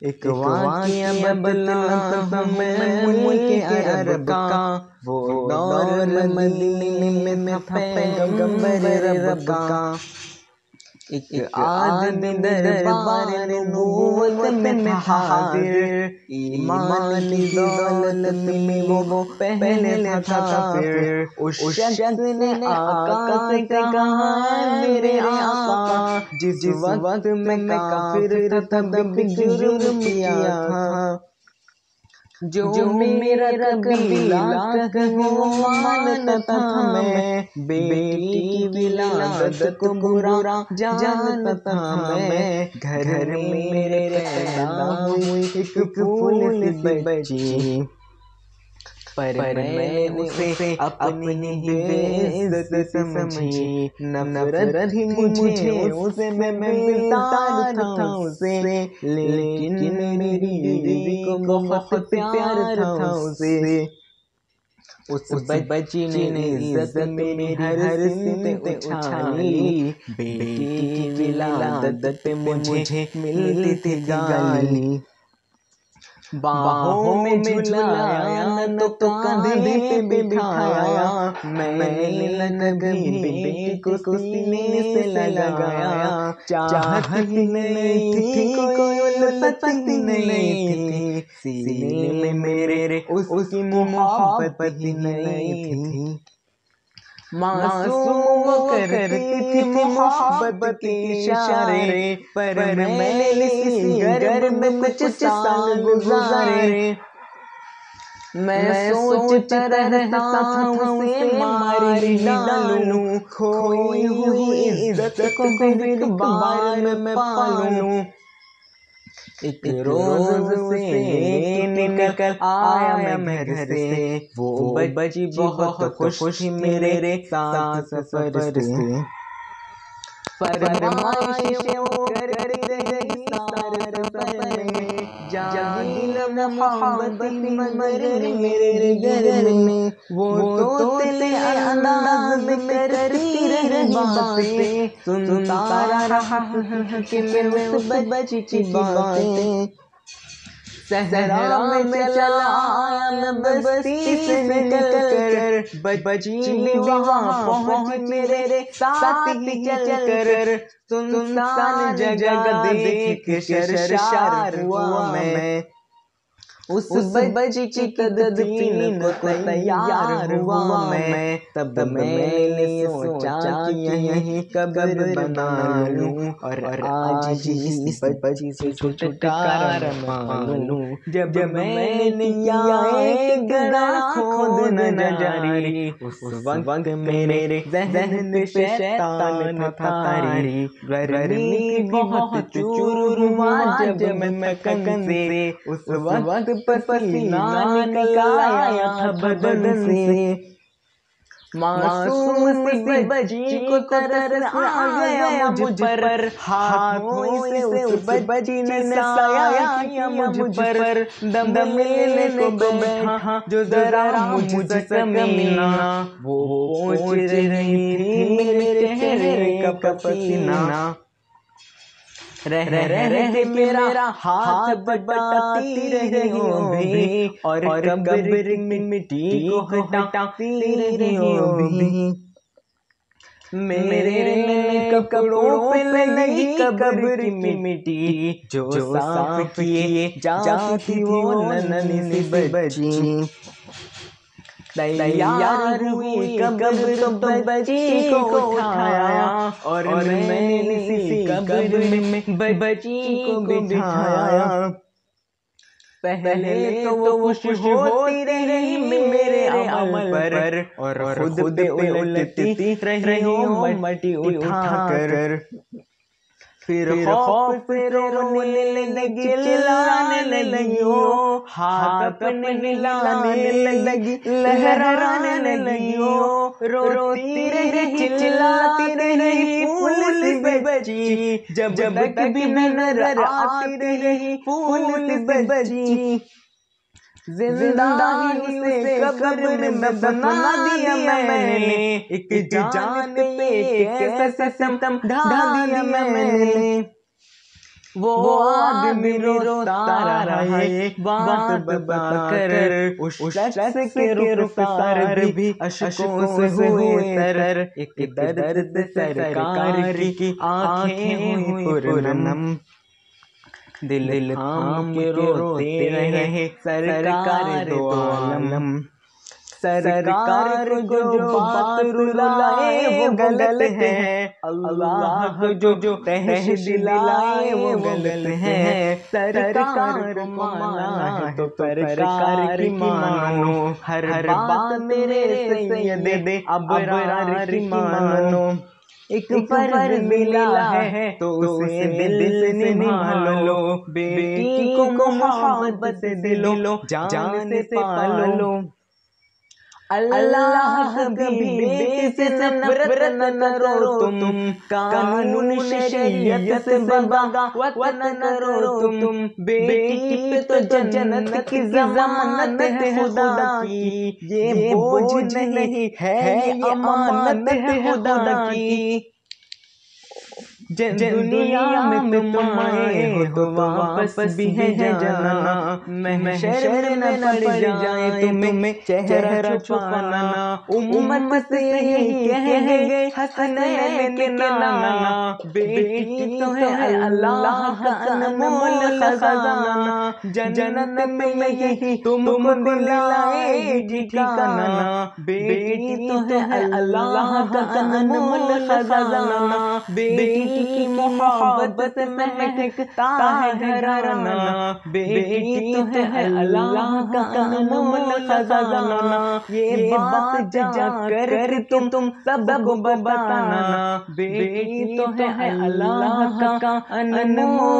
ایک واقعہ بتلاتا میں ملک عرب کا وہ دور مدینے میں تھا پیغمبر رب کا۔ ایک آدمی دربار نبوت میں تھا حاضر۔ ایمان کی دولت میں وہ پہلے تھا کافر۔ اس شخص نے آقا سے کہا میرے آقا جس وقت میں کافر تھا تب جرم کیا تھا۔ جو میرا قبیلہ وہ مانتا تھا۔ میں بیٹی کی ولادت کو برا جانتا تھا۔ میں گھر میں میرے پیدا ہوئی ایک پھول سی بچی۔ پر میں اسے اپنی بے عزت سمجھی نفرت ہی مجھے اسے میں ملتا تھا اسے لیکن میری بیوی کو بہت پیار تھا اسے اس بچی نے عزت میری ہر سمت اچھالی بیٹی کی ولادت پہ مجھے ملتی تھی گالی باہوں میں جھلایا نہ تو کاندھے پہ بٹھایا میں نے کبھی بیٹی کو سینے سے لگایا چاہت ہی نہیں تھی کوئی الفت ہی نہیں تھی سینے میں میرے اس کی محبت ہی نہیں تھی معصوم کرتی تھی محبت کے اشارے پر میں نے اسی گھر میں کچھ سال گزارے۔ میں سوچتا رہتا تھا اسے مار ہی ڈالوں۔ کھوئی ہوئی عزت کو ایک بار میں پالوں۔ ایک روز سے نکل آیا میں گھر سے وہ بچی بہت خوش میرے ساتھ سفر سے فرمائش وہ کرتی جاگیل محبت مگر میرے گھر میں وہ تو تلے انداز میں کرتی رہی باتیں سنتا رہا کہ میں اس بچی کی باتیں۔ صحرا میں چلا آیا میں بستی سے نکل کر بچی بھی وہاں پہنچ میرے ساتھ ہی چل کر۔ سنسان جگہ دیکھ شرشار ہوا میں۔ اس بچی کی تدفین کو تیار ہوا میں تب میں نے سوچا کہ یہیں قبر بنا لوں۔ اور آج ہی اس بچی سے چھٹکارا مانوں جب میں نے ایک گڑا کھودنا جاری۔ اس وقت میرے ذہن میں شیطان تھا تاری۔ گرمی بہت چور ہوا جب میں کن سے اس وقت پسینہ تھا بدن سے۔ معصوم سی بچی کو ترس آ گیا مجھ پر۔ ہاتھوں سے اس بچی نے سایہ کیا مجھ پر۔ دم دم لینے کو بیٹھا جو ذرا مجھ سے وہ پوچھ رہی تھی میرے چہرے کا پسینہ۔ رہ رہ رہ میرا ہاتھ بٹاتی رہی ہوں بھی اور قبر میں مٹی کو ہٹاتی رہی ہوں بھی۔ میرے کپڑوں پہ لگی قبر کی مٹی جو صاف کیے جاتی وہ ننی سی بچی۔ تیار ہوئی تو بچی کو اٹھایا اور میں نے اسی قبر میں بچی کو بٹھایا۔ پہلے تو وہ خوش ہوتی رہی میرے عمل پر اور خود پہ الٹتی رہی ہوں مٹی اٹھا کر۔ پھر خوف سے رونے لگی چلانے لگی ہو ہاتھ اپنے ہلانے لگی لہرانے لگی ہو روتی رہی چلاتی رہی پھول سی بچی۔ جب جب تک بھی نظر آتی رہی پھول سی بچی۔ زندہ ہی اسے قبر میں دفنا دیا میں نے۔ ایک جان پہ کیسا ستم ڈھا دیا میں نے۔ وہ آدمی روتا رہا ہے بات بتا کر اس شخص کے رخسار بھی اشکوں سے ہوئے تر ایک درد سرکار کی آنکھیں ہوئی پرنم۔ دل دل تھام کے روتے رہے سرکار دو عالم۔ سرکار جو بات رلائے وہ غلط ہے۔ اللہ جو جو تہش دلائے وہ غلط ہے۔ سرکار مانا ہے تو سرکار کی مانو۔ ہر ہر بات میرے سید دے ابرار کی مانو۔ ایک فرد ملا ہے تو اسے دل سے نبھالو بیٹی کو محبت سے دلو۔ جان سے پالو۔ اللہ بیٹی سے نفرت نہ کرو تم قانون شریعت سے بغاوت نہ کرو تم بیٹی پہ تو جنت کی ضمانت ہے خدا کی یہ بوجھ نہیں ہے یہ امانت ہے خدا کی دنیا میں تم آئے ہو تو واپس بھی ہے جانا۔ محشر میں نہ پڑ جائے تمہیں چہرہ چھپانا۔ امت سے یہی کہہ گئے حسنین کے نانا بیٹی تو ہے اللہ کا انمول خزانہ۔ جنت میں یہی تم کو دلائے ٹھکانا بیٹی تو ہے اللہ کا انمول خزانہ۔ بیٹی کی محبت میں مہکتا ہے گھرانا بیٹی تو ہے اللہ کا انمول خزانہ۔ یہ بات جا کر تم تم سب کو بتانا۔ بیٹی تو ہے اللہ کا انمول